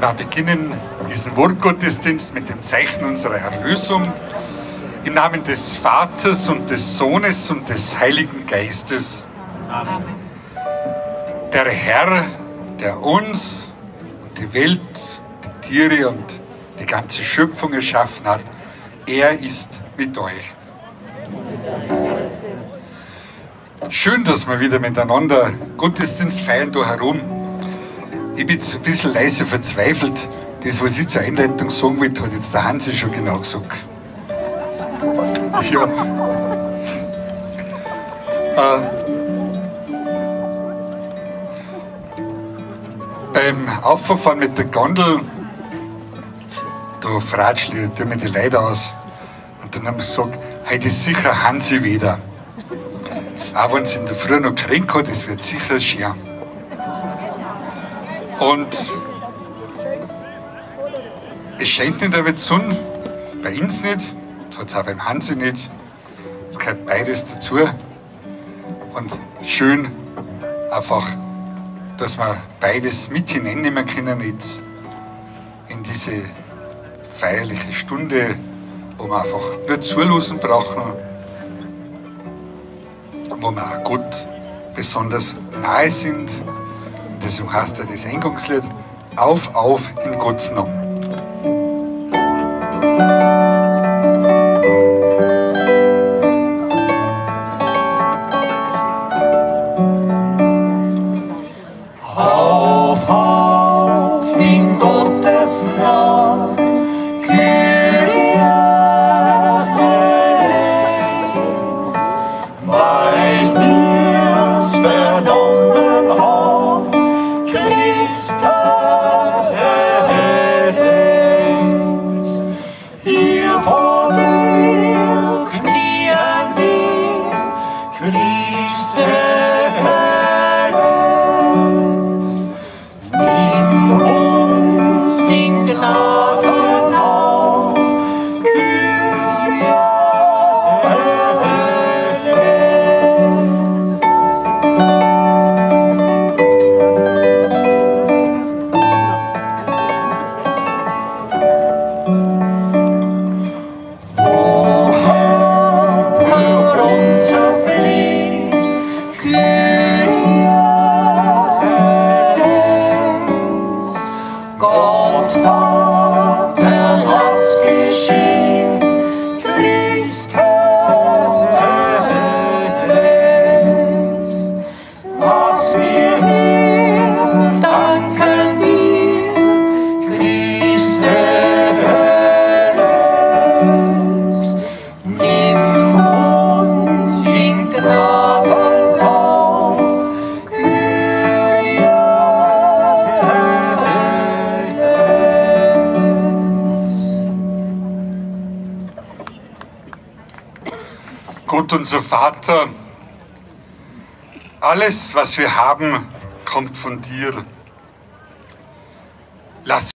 Wir beginnen diesen Wortgottesdienst mit dem Zeichen unserer Erlösung. Im Namen des Vaters und des Sohnes und des Heiligen Geistes. Amen. Der Herr, der uns und die Welt, die Tiere und die ganze Schöpfung erschaffen hat, er ist mit euch. Schön, dass wir wieder miteinander Gottesdienst feiern da herum. Ich bin jetzt ein bisschen leise verzweifelt. Das, was ich zur Einleitung sagen wollte, hat jetzt der Hansi schon genau gesagt. Ja. Äh, beim Auffahren mit der Gondel, da fratschle ich mir die Leute aus. Und dann haben sie gesagt, heute ist sicher Hansi wieder. Auch wenn es in der Früh noch kränkt hat, es wird sicher schön. Und es scheint nicht die Sonne, bei uns nicht, hat es auch beim Hansi nicht. Es gehört beides dazu. Und schön einfach, dass wir beides mit hineinnehmen können jetzt in diese feierliche Stunde, wo wir einfach nur zulassen brauchen, wo wir auch Gott besonders nahe sind heißt ja das Eingangslied Auf, auf in Gottes Namen. Wort kommt, denn hat's geschehen. Unser Vater, alles, was wir haben, kommt von dir. Lass